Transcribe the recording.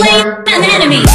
slain an enemy!